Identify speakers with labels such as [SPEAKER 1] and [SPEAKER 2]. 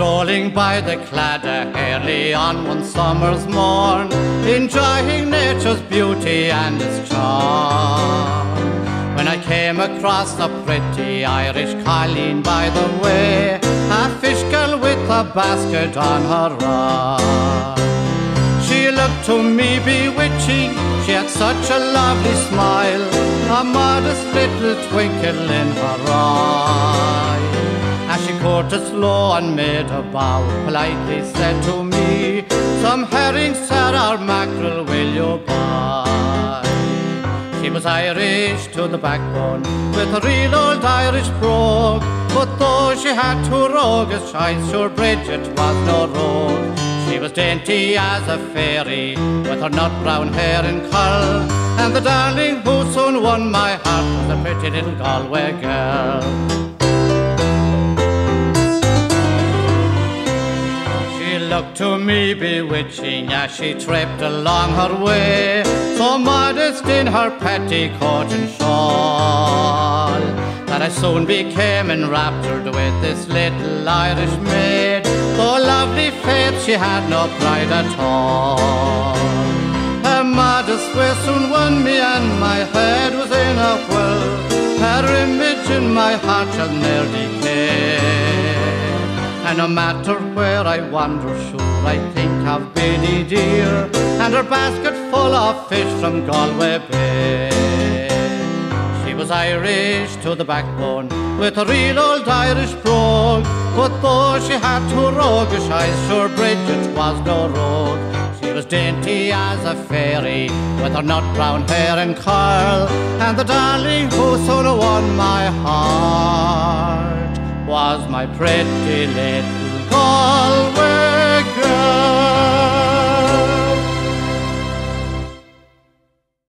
[SPEAKER 1] strolling by the Claddagh early on one summer's morn, enjoying nature's beauty and its charm. When I came across a pretty Irish colleen by the way, a fish girl with a basket on her arm. She looked to me bewitching, she had such a lovely smile, a modest little twinkle in her eye. Courted low and made a bow, politely said to me, Some herring, sir, or mackerel will you buy? She was Irish to the backbone, with a real old Irish brogue. But though she had two roguish eyes, sure Bridget was no rogue. She was dainty as a fairy, with her nut brown hair and curl. And the darling who soon won my heart was a pretty little Galway girl. Looked to me bewitching as she tripped along her way, so modest in her petticoat and shawl, that I soon became enraptured with this little Irish maid. Though lovely faith, she had no pride at all. Her modest way soon won me, and my head was in a whirl. Her image in my heart shall ne'er decay. And no matter where I wander, sure I think of Biddy dear and her basket full of fish from Galway Bay. She was Irish to the backbone with a real old Irish brogue, but though she had two roguish eyes, sure Bridget was no rogue. She was dainty as a fairy with her nut brown hair and curl, and the darling who soon won my heart was my pretty little Galway girl.